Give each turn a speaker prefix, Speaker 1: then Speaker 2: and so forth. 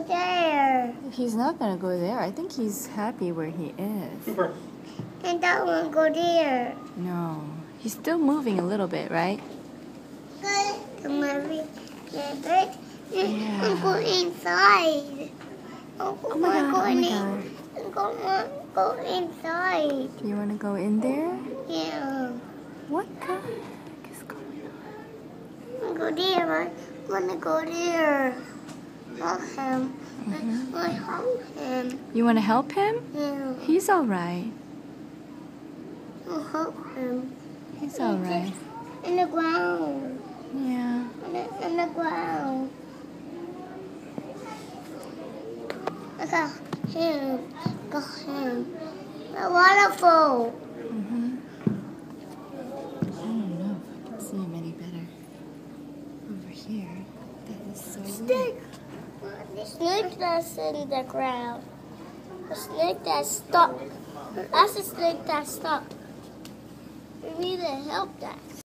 Speaker 1: go there.
Speaker 2: He's not gonna go there. I think he's happy where he is.
Speaker 3: Cooper.
Speaker 1: And that one go there.
Speaker 2: No. He's still moving a little bit, right?
Speaker 1: Come on, we get it.
Speaker 2: Yeah.
Speaker 1: I'm going inside. Oh,
Speaker 2: Oh my god, oh my god.
Speaker 1: I'm go inside.
Speaker 2: Do you wanna go in there?
Speaker 1: Yeah.
Speaker 2: What the heck is going on?
Speaker 1: I'm go there. I'm gonna go there. Help him.
Speaker 2: Mhm.
Speaker 1: I help him.
Speaker 2: You wanna help him?
Speaker 1: Yeah.
Speaker 2: He's alright.
Speaker 1: I'll help him.
Speaker 2: He's alright.
Speaker 1: In the ground.
Speaker 2: Yeah.
Speaker 1: In the, in the ground. I got him. Got him. A waterfall.
Speaker 2: Mm-hmm. I don't know if I can see him any better. Over here. That is so weird.
Speaker 1: The snake that's in the ground. The snake that's stuck. That's the snake that's stuck. We need to help that.